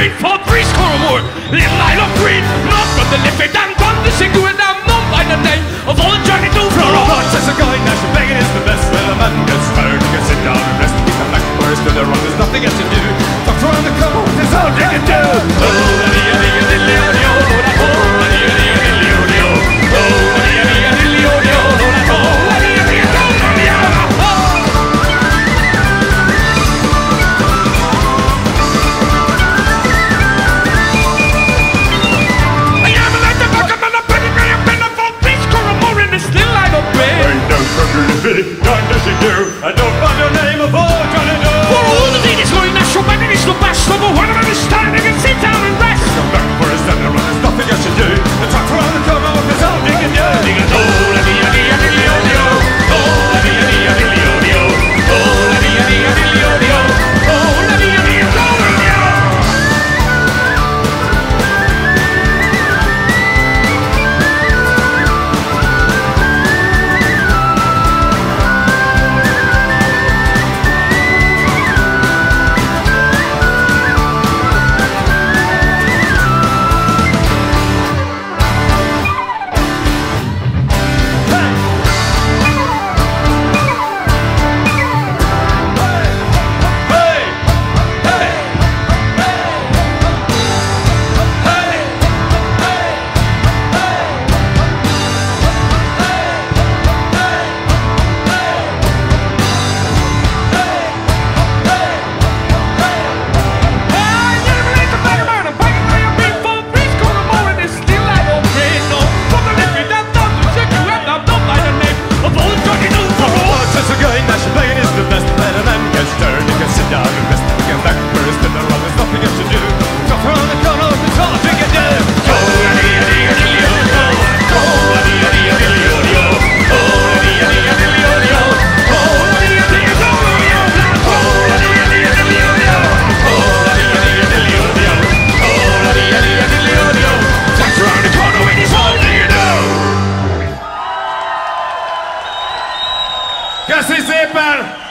free for three score or more. Little Isle of Green, not from the livid Messi Zipper.